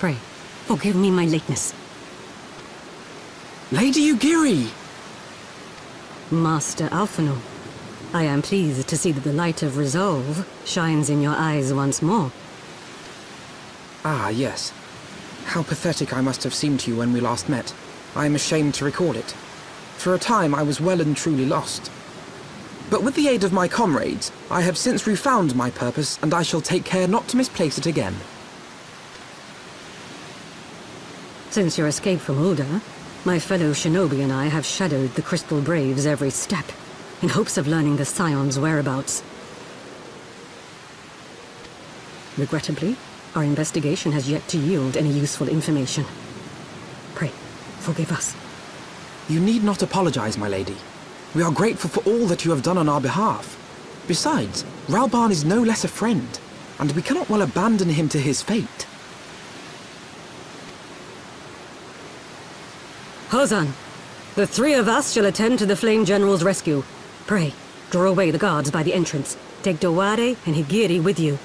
Pray, forgive me my lateness. Lady Yugiri! Master Alphinaud, I am pleased to see that the light of resolve shines in your eyes once more. Ah, yes. How pathetic I must have seemed to you when we last met. I am ashamed to recall it. For a time I was well and truly lost. But with the aid of my comrades, I have since refound my purpose, and I shall take care not to misplace it again. Since your escape from Ul'dah, my fellow shinobi and I have shadowed the Crystal Braves every step, in hopes of learning the Scion's whereabouts. Regrettably, our investigation has yet to yield any useful information. Pray, forgive us. You need not apologize, my lady. We are grateful for all that you have done on our behalf. Besides, Raubahn is no less a friend, and we cannot well abandon him to his fate. Hozan, the three of us shall attend to the Flame General's rescue. Pray, draw away the guards by the entrance. Take Dowade and Higiri with you.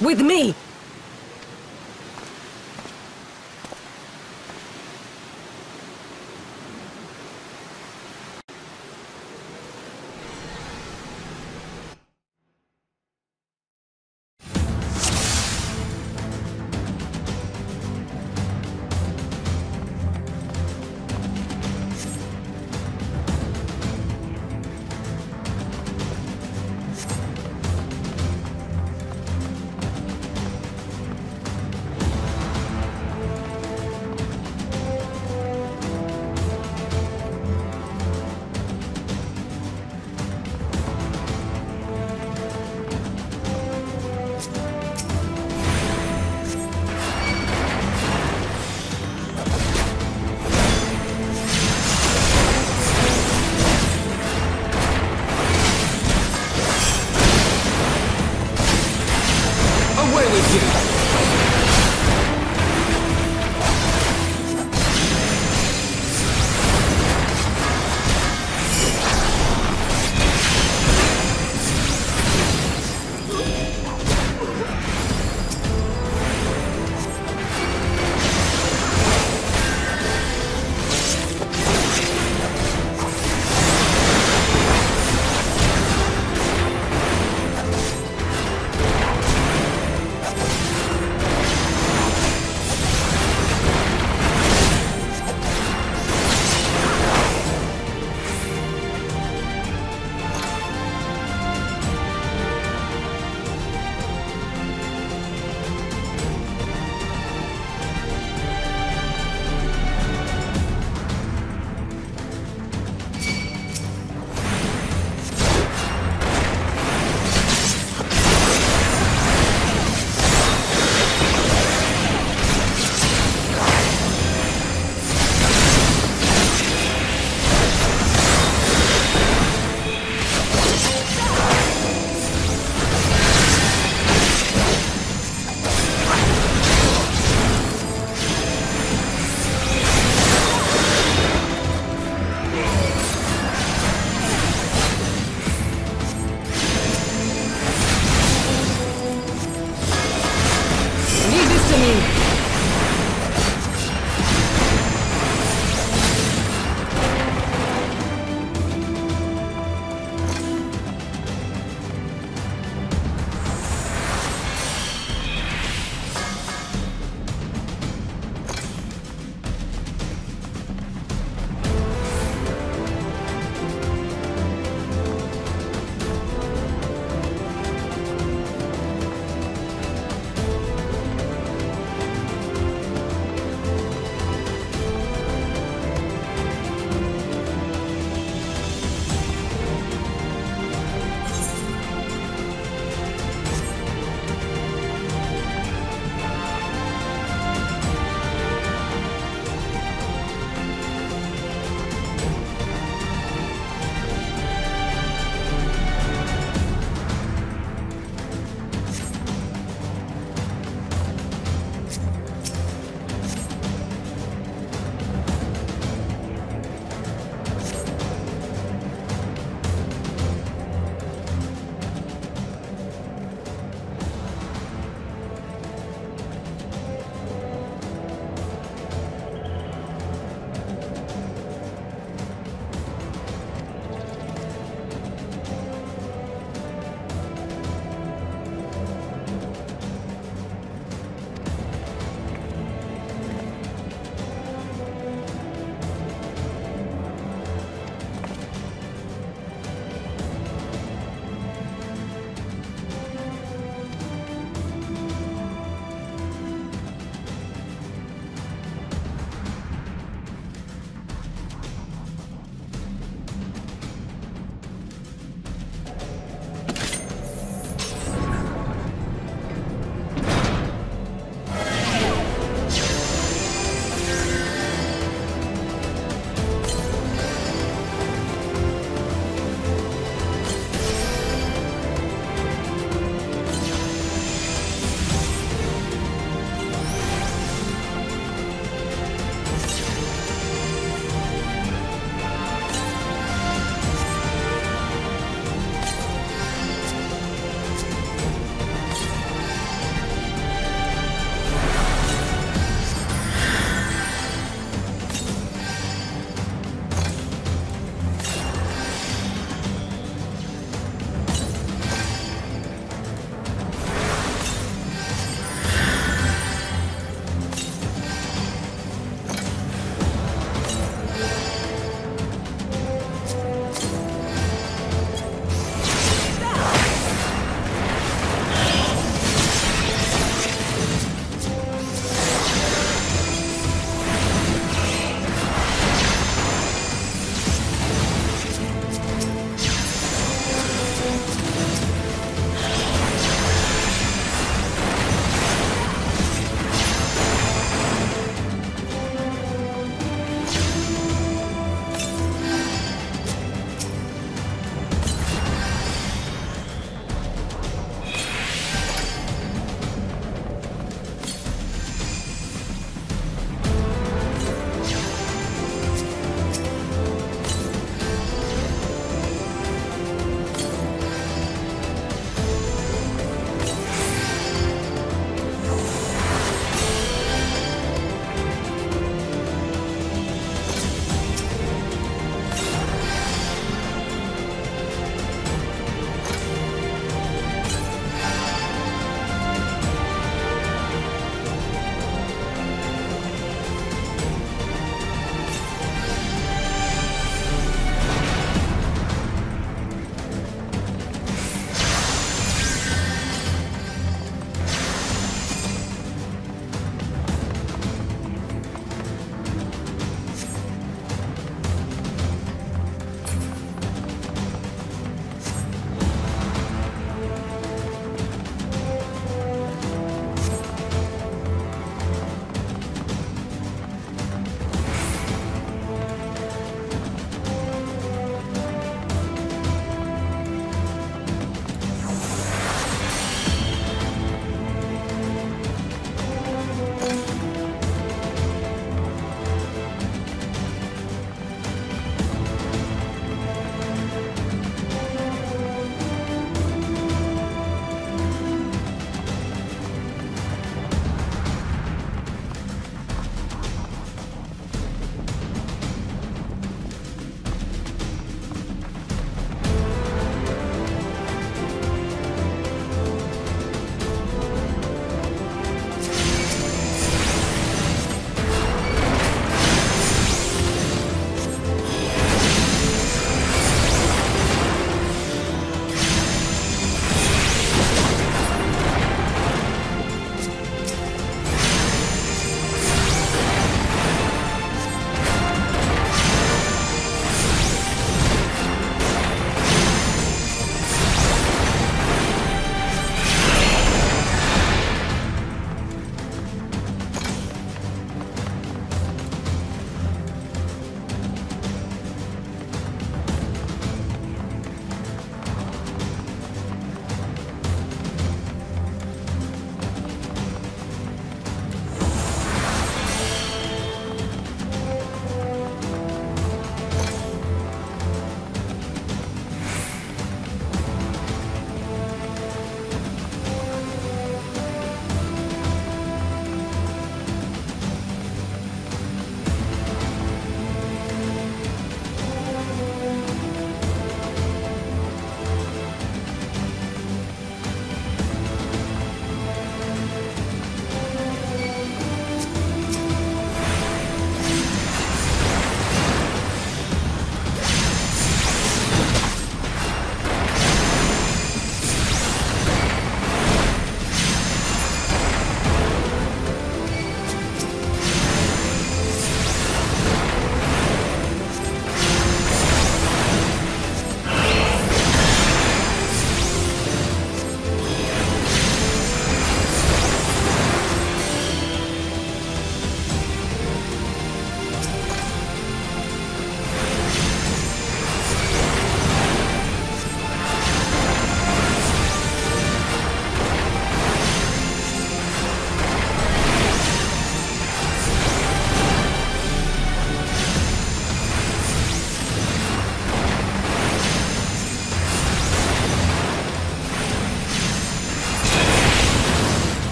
with me!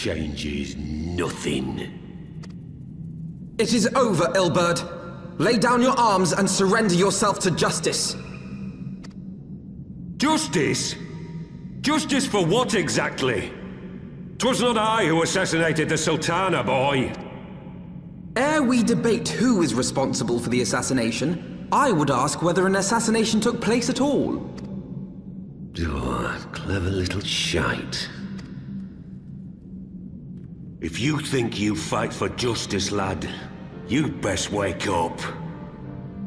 Changes nothing. It is over, Ilberd. Lay down your arms and surrender yourself to justice. Justice? Justice for what exactly? 'Twas not I who assassinated the Sultana, boy. Ere we debate who is responsible for the assassination, I would ask whether an assassination took place at all. Oh, clever little shite. If you think you fight for justice, lad, you'd best wake up.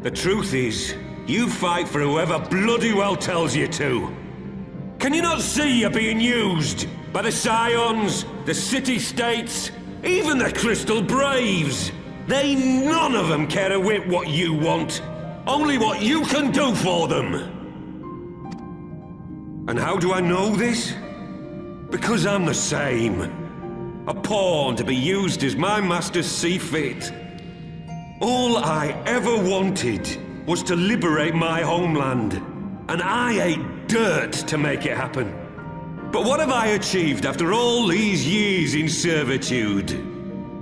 The truth is, you fight for whoever bloody well tells you to. Can you not see you're being used? By the Scions, the City-States, even the Crystal Braves? They none of them care a whit what you want. Only what you can do for them. And how do I know this? Because I'm the same. A pawn to be used as my masters see fit. All I ever wanted was to liberate my homeland. And I ate dirt to make it happen. But what have I achieved after all these years in servitude?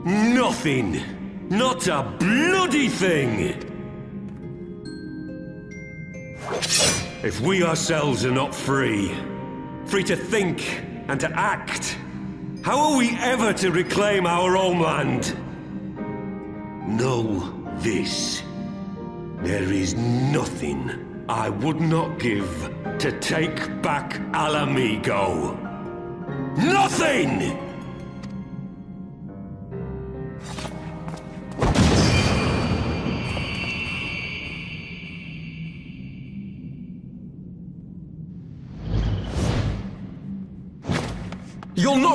Nothing. Not a bloody thing. If we ourselves are not free, free to think and to act, how are we ever to reclaim our homeland? Know this. There is nothing I would not give to take back Ala Mhigo. Nothing!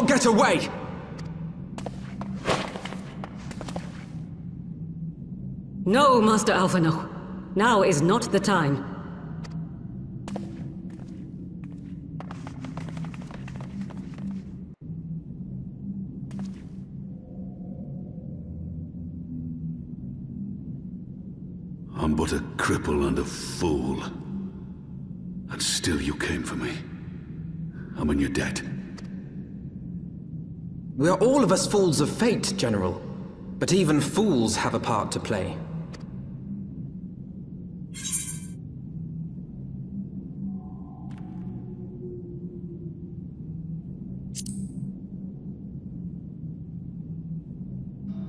You'll not get away! No, Master Alphinaud. Now is not the time. I'm but a cripple and a fool. And still you came for me. I'm in your debt. We are all of us fools of fate, General. But even fools have a part to play.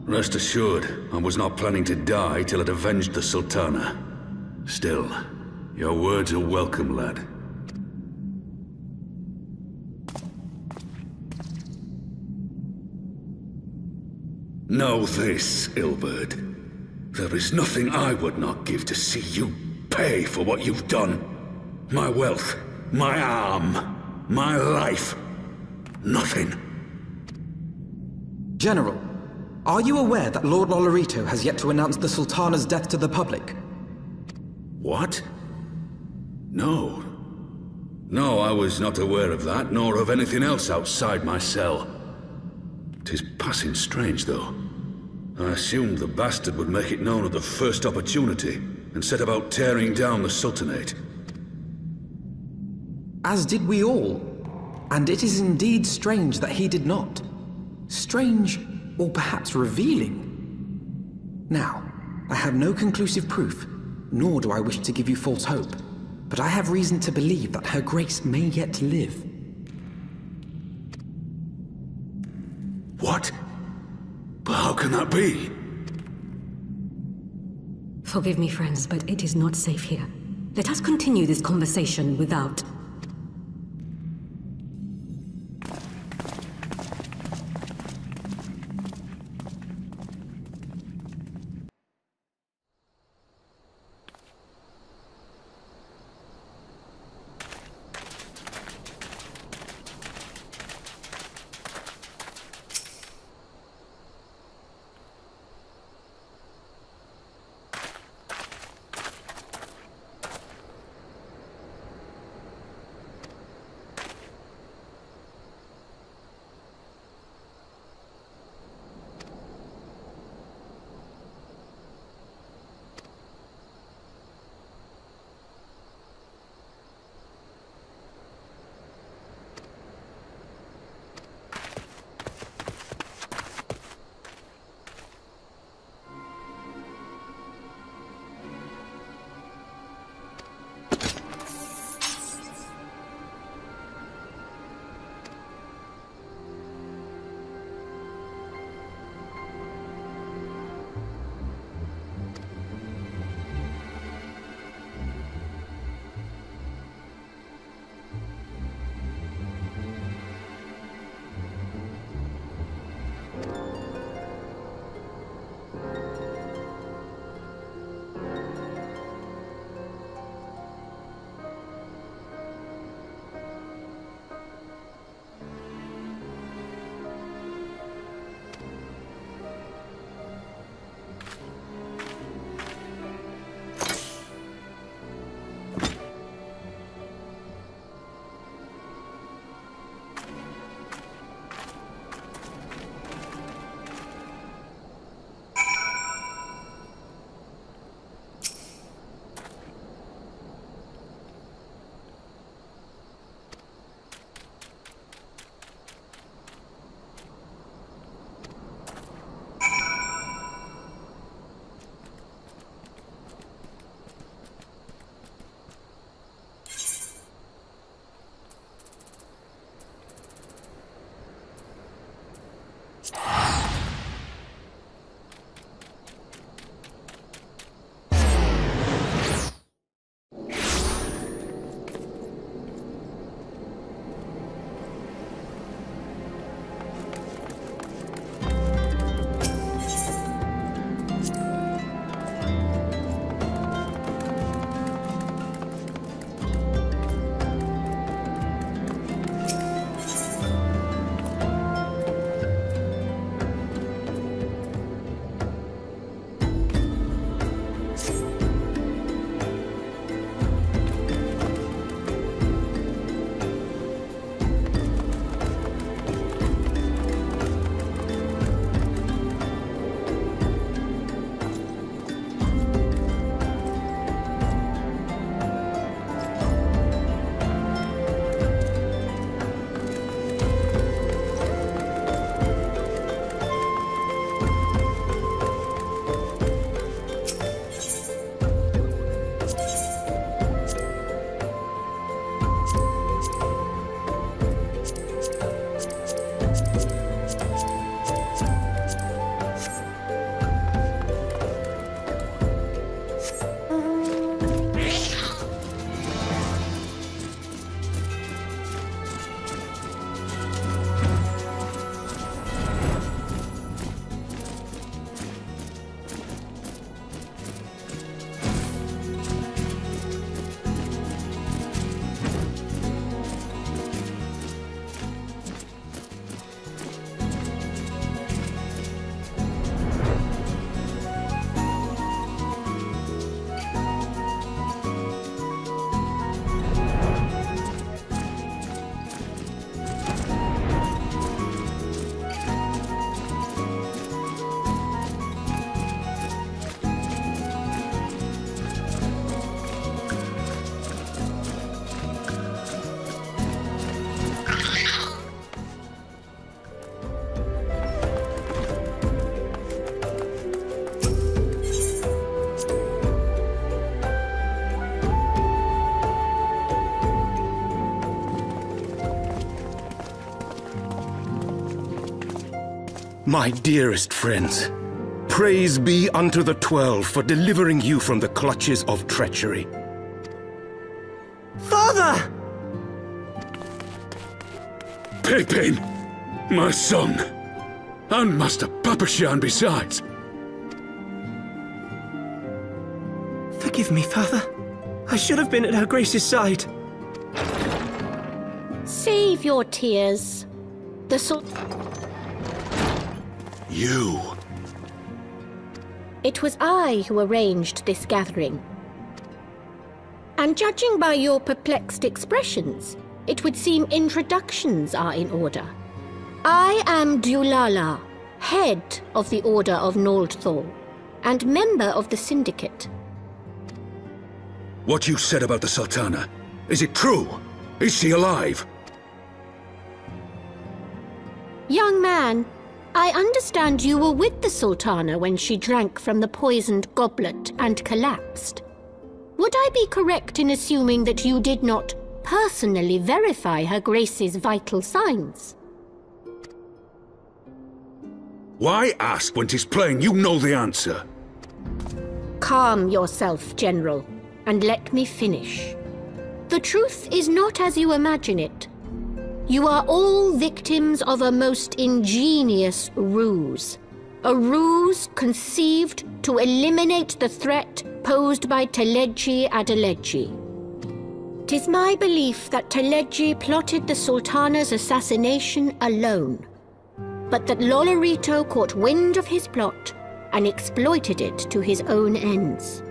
Rest assured, I was not planning to die till I'd avenged the Sultana. Still, your words are welcome, lad. Know this, Ilberd. There is nothing I would not give to see you pay for what you've done. My wealth, my arm, my life. Nothing. General, are you aware that Lord Lolorito has yet to announce the Sultana's death to the public? What? No. No, I was not aware of that, nor of anything else outside my cell. Tis passing strange, though. I assumed the bastard would make it known at the first opportunity, and set about tearing down the Sultanate. As did we all. And it is indeed strange that he did not. Strange, or perhaps revealing. Now, I have no conclusive proof, nor do I wish to give you false hope, but I have reason to believe that Her Grace may yet live. What? But how can that be? Forgive me, friends, but it is not safe here. Let us continue this conversation without... My dearest friends, praise be unto the Twelve for delivering you from the clutches of treachery. Father! Pipin! My son! And Master Papashan besides! Forgive me, Father. I should have been at Her Grace's side. Save your tears. The Sul- You! It was I who arranged this gathering. And judging by your perplexed expressions, it would seem introductions are in order. I am Dewlala, head of the Order of Nald'thal, and member of the Syndicate. What you said about the Sultana, is it true? Is she alive? Young man, I understand you were with the Sultana when she drank from the poisoned goblet and collapsed. Would I be correct in assuming that you did not personally verify Her Grace's vital signs? Why ask when 'tis plain you know the answer? Calm yourself, General, and let me finish. The truth is not as you imagine it. You are all victims of a most ingenious ruse. A ruse conceived to eliminate the threat posed by Teledji Adeledji. Tis my belief that Teledji plotted the Sultana's assassination alone, but that Lolorito caught wind of his plot and exploited it to his own ends.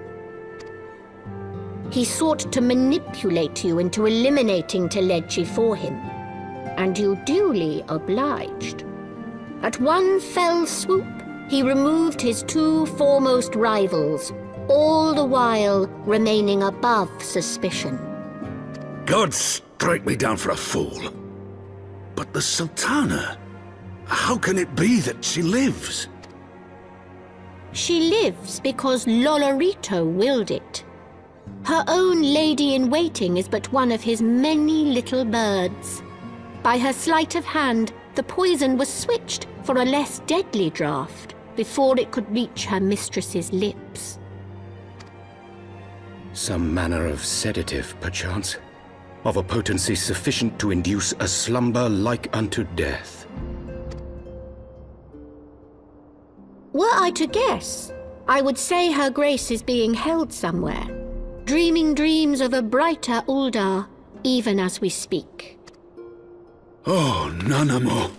He sought to manipulate you into eliminating Teledji for him, and you duly obliged. At one fell swoop, he removed his two foremost rivals, all the while remaining above suspicion. God strike me down for a fool. But the Sultana, how can it be that she lives? She lives because Lolorito willed it. Her own lady-in-waiting is but one of his many little birds. By her sleight of hand, the poison was switched for a less deadly draught before it could reach her mistress's lips. Some manner of sedative, perchance? Of a potency sufficient to induce a slumber like unto death. Were I to guess, I would say her grace is being held somewhere, dreaming dreams of a brighter Ul'dah, even as we speak. Oh, Nanamo.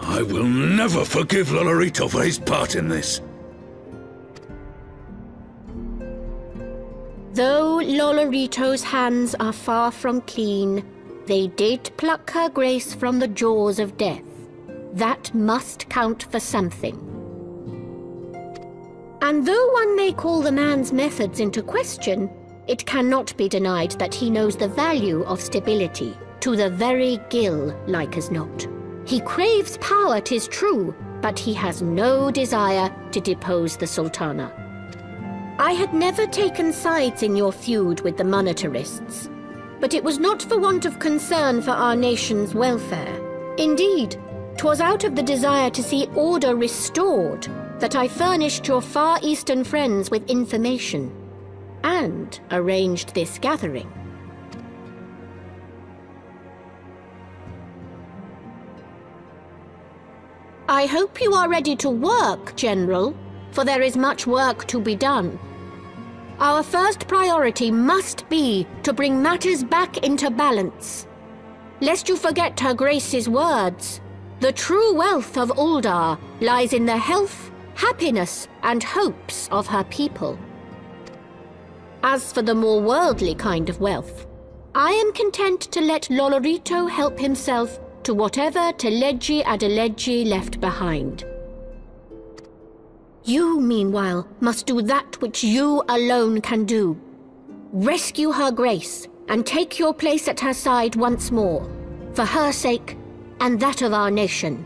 I will never forgive Lolorito for his part in this. Though Lolorito's hands are far from clean, they did pluck her grace from the jaws of death. That must count for something. And though one may call the man's methods into question, it cannot be denied that he knows the value of stability, to the very gill, like as not. He craves power, tis true, but he has no desire to depose the Sultana. I had never taken sides in your feud with the monetarists, but it was not for want of concern for our nation's welfare. Indeed, 'twas out of the desire to see order restored that I furnished your Far Eastern friends with information and arranged this gathering. I hope you are ready to work, General, for there is much work to be done. Our first priority must be to bring matters back into balance. Lest you forget Her Grace's words, the true wealth of Ul'dah lies in the health, happiness, and hopes of her people. As for the more worldly kind of wealth, I am content to let Lolorito help himself to whatever Teledji Adeledji left behind. You, meanwhile, must do that which you alone can do. Rescue her grace and take your place at her side once more, for her sake and that of our nation.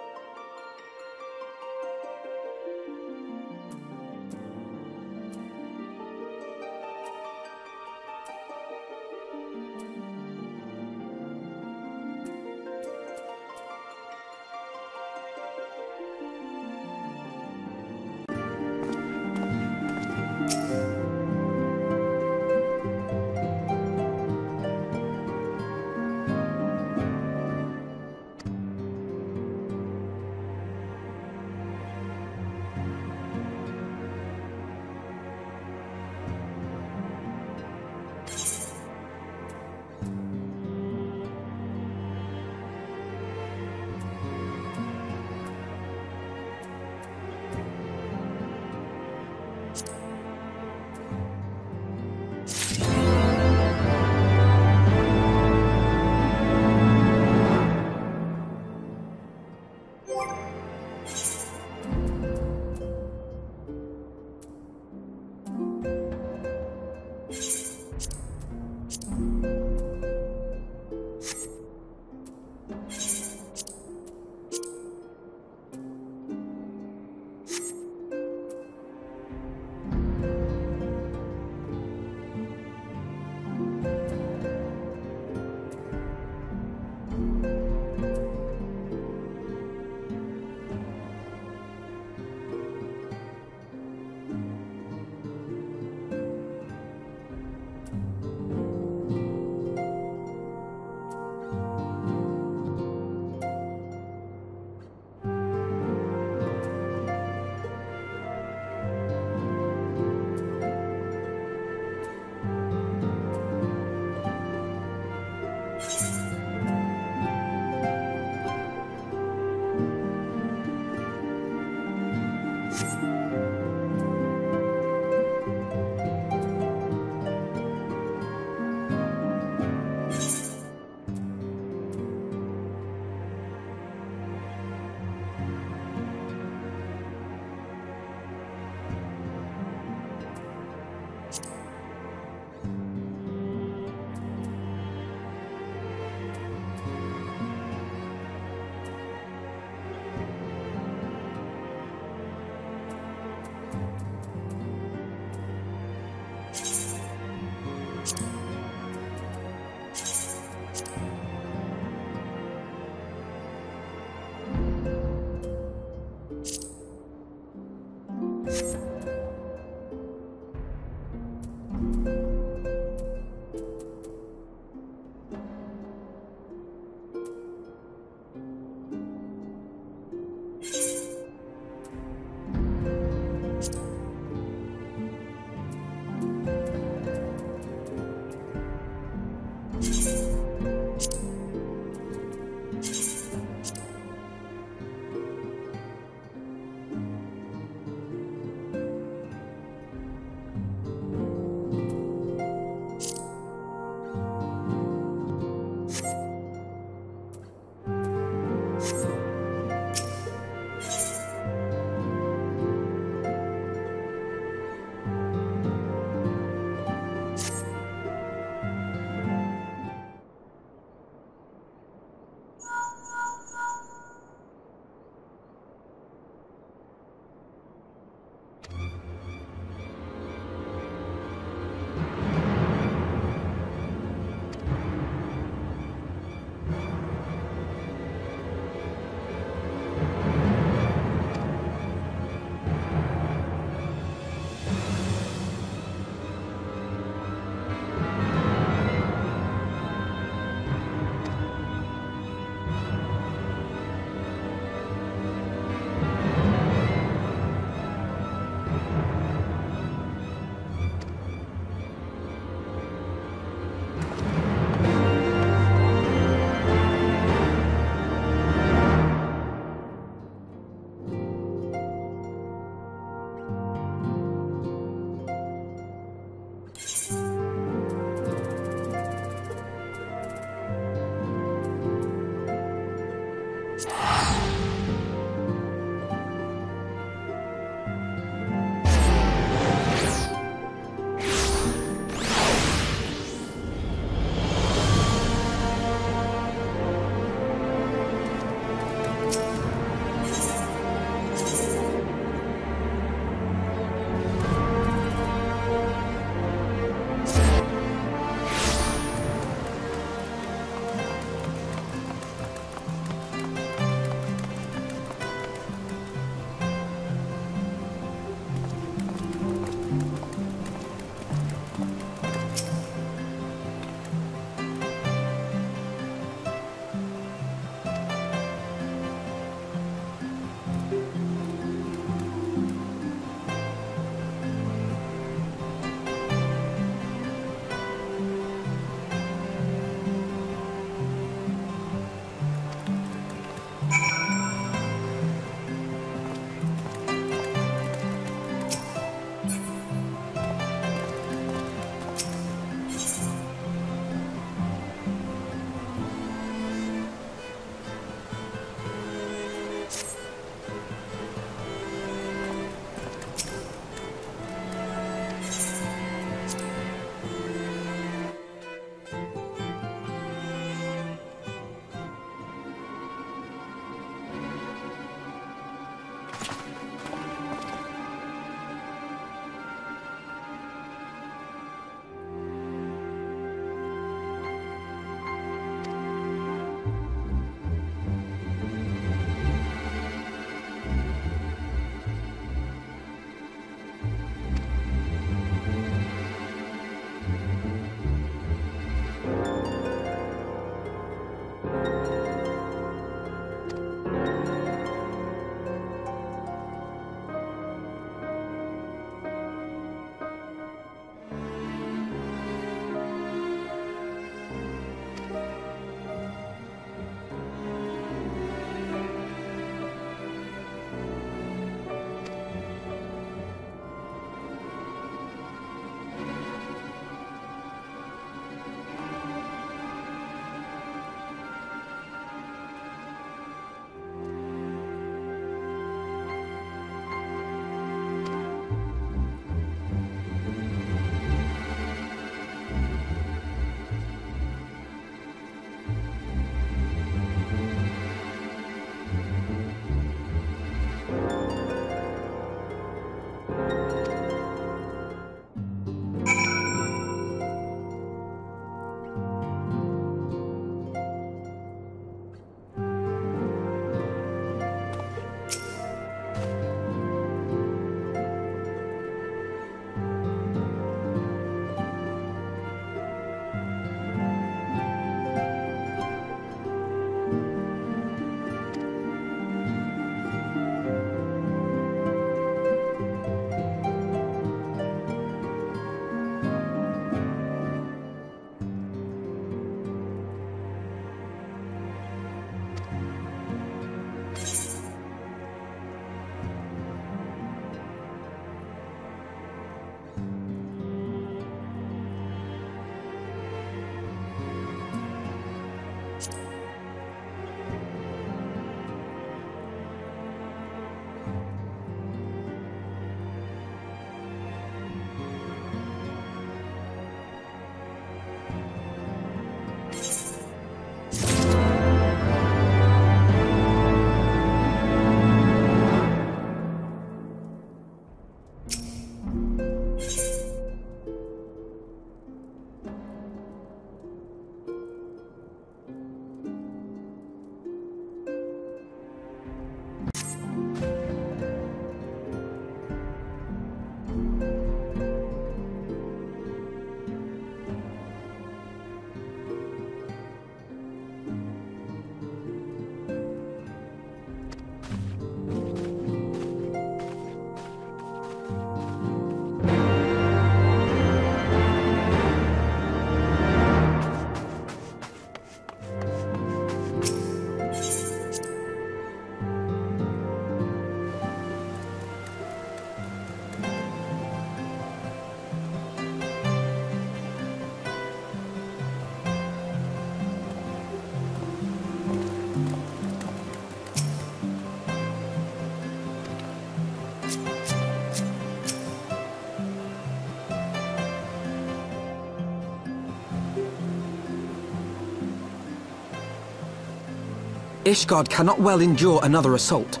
Ishgard cannot well endure another assault.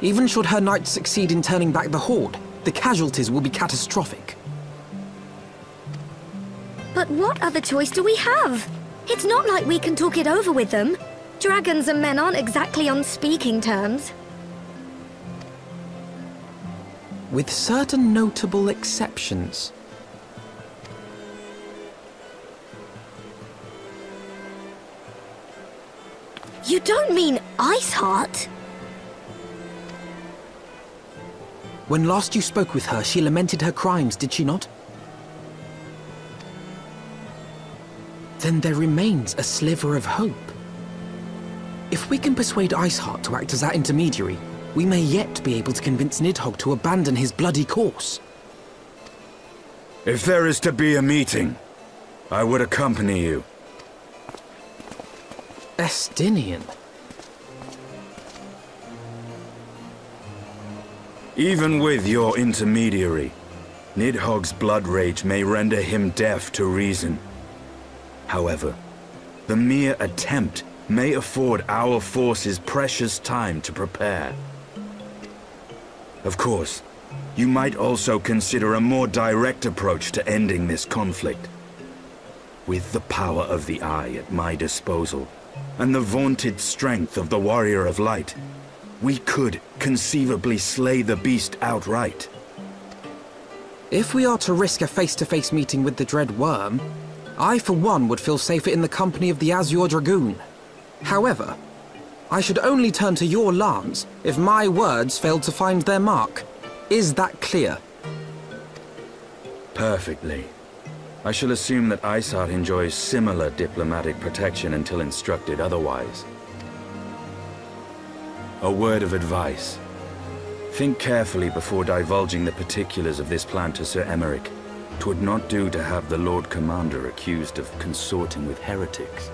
Even should her knights succeed in turning back the Horde, the casualties will be catastrophic. But what other choice do we have? It's not like we can talk it over with them. Dragons and men aren't exactly on speaking terms. With certain notable exceptions. You don't mean Iceheart? When last you spoke with her, she lamented her crimes, did she not? Then there remains a sliver of hope. If we can persuade Iceheart to act as our intermediary, we may yet be able to convince Nidhogg to abandon his bloody course. If there is to be a meeting, I would accompany you. Estinian. Even with your intermediary, Nidhogg's blood rage may render him deaf to reason. However, the mere attempt may afford our forces precious time to prepare. Of course, you might also consider a more direct approach to ending this conflict. With the power of the Eye at my disposal, and the vaunted strength of the Warrior of Light, we could conceivably slay the beast outright. If we are to risk a face-to-face -face meeting with the Dread Worm, I for one would feel safer in the company of the Azure Dragoon. However, I should only turn to your lance if my words failed to find their mark. Is that clear? Perfectly. I shall assume that Iceheart enjoys similar diplomatic protection until instructed otherwise. A word of advice. Think carefully before divulging the particulars of this plan to Sir Aymeric. Twould not do to have the Lord Commander accused of consorting with heretics.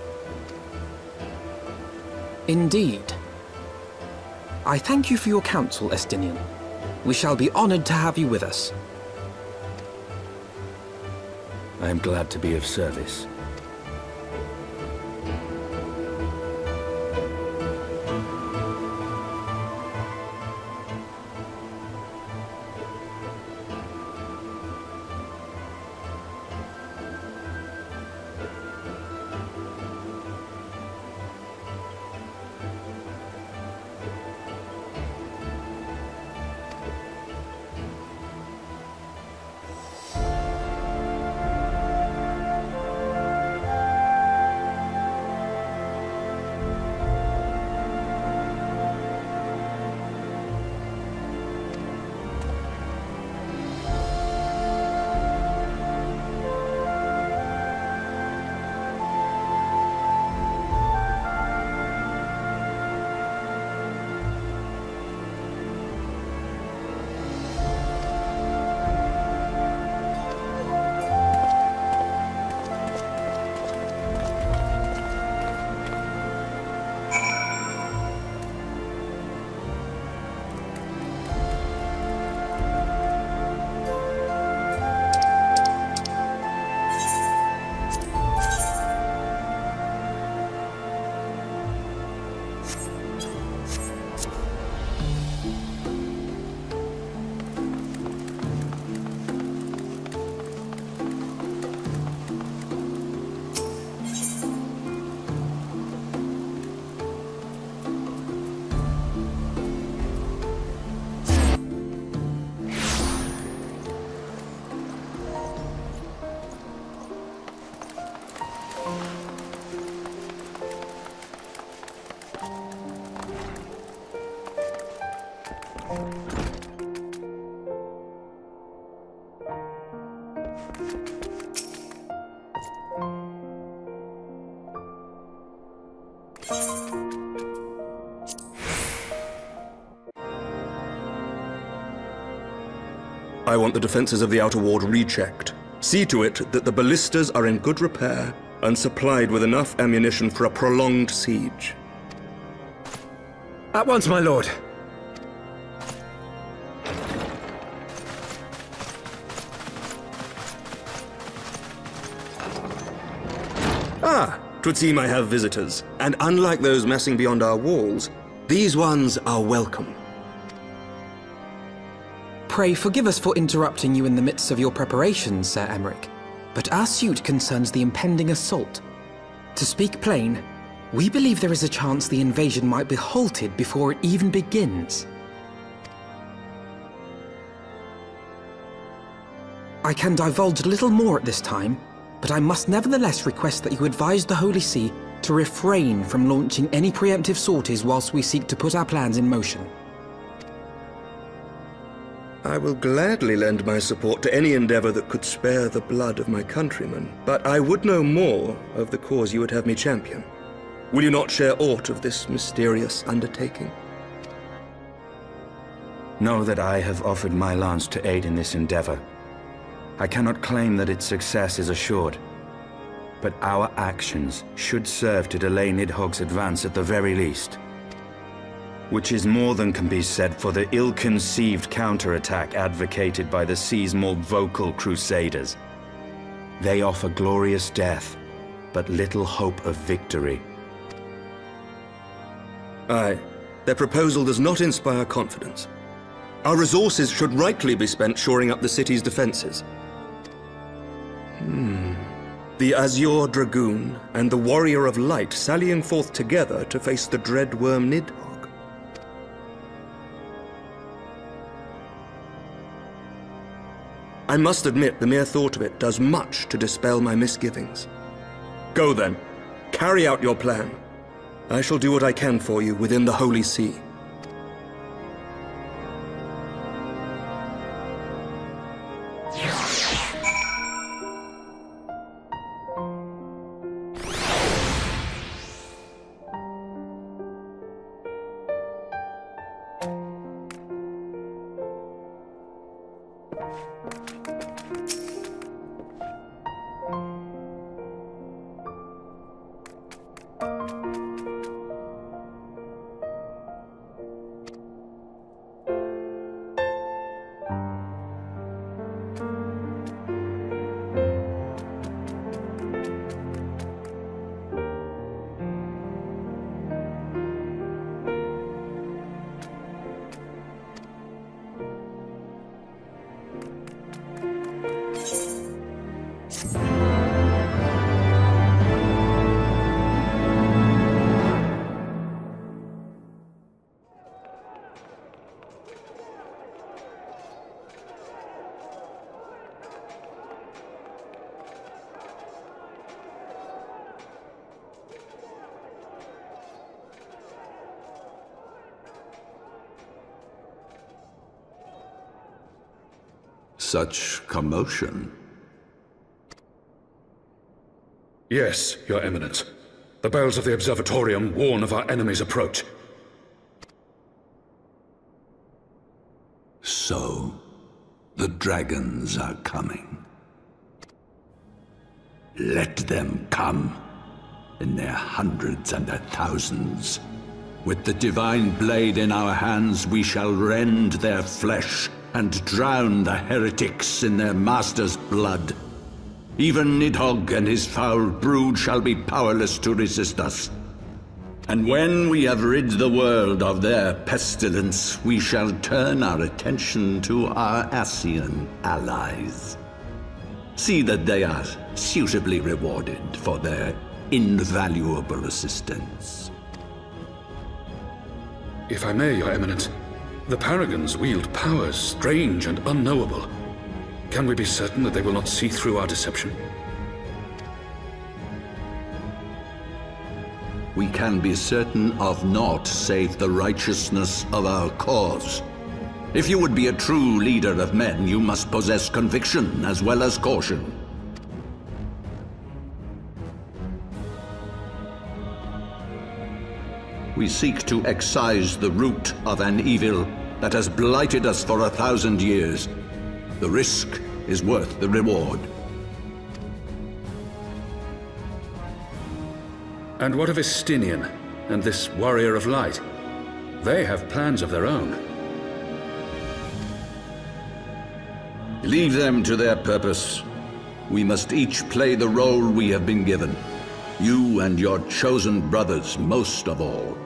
Indeed. I thank you for your counsel, Estinian. We shall be honored to have you with us. I am glad to be of service. I want the defenses of the Outer Ward rechecked. See to it that the ballistas are in good repair and supplied with enough ammunition for a prolonged siege. At once, my lord. Ah, 'Twould seem I have visitors, and unlike those messing beyond our walls, these ones are welcome. Pray forgive us for interrupting you in the midst of your preparations, Sir Aymeric, but our suit concerns the impending assault. To speak plain, we believe there is a chance the invasion might be halted before it even begins. I can divulge little more at this time, but I must nevertheless request that you advise the Holy See to refrain from launching any preemptive sorties whilst we seek to put our plans in motion. I will gladly lend my support to any endeavor that could spare the blood of my countrymen, but I would know more of the cause you would have me champion. Will you not share aught of this mysterious undertaking? Know that I have offered my lance to aid in this endeavor. I cannot claim that its success is assured, but our actions should serve to delay Nidhogg's advance at the very least. Which is more than can be said for the ill-conceived counterattack advocated by the See's more vocal crusaders. They offer glorious death, but little hope of victory. Aye, their proposal does not inspire confidence. Our resources should rightly be spent shoring up the city's defenses. Hmm. The Azure Dragoon and the Warrior of Light sallying forth together to face the dread worm Nidhogg. I must admit the mere thought of it does much to dispel my misgivings. Go then. Carry out your plan. I shall do what I can for you within the Holy See. Such commotion. Yes, Your Eminence. The bells of the Observatorium warn of our enemy's approach. So, the dragons are coming. Let them come, in their hundreds and their thousands. With the divine blade in our hands, we shall rend their flesh and drown the heretics in their master's blood. Even Nidhogg and his foul brood shall be powerless to resist us. And when we have rid the world of their pestilence, we shall turn our attention to our Ascian allies. See that they are suitably rewarded for their invaluable assistance. If I may, Your Eminence, the Paragons wield powers strange and unknowable. Can we be certain that they will not see through our deception? We can be certain of naught save the righteousness of our cause. If you would be a true leader of men, you must possess conviction as well as caution. We seek to excise the root of an evil that has blighted us for a thousand years. The risk is worth the reward. And what of Estinian and this Warrior of Light? They have plans of their own. Leave them to their purpose. We must each play the role we have been given. You and your chosen brothers most of all.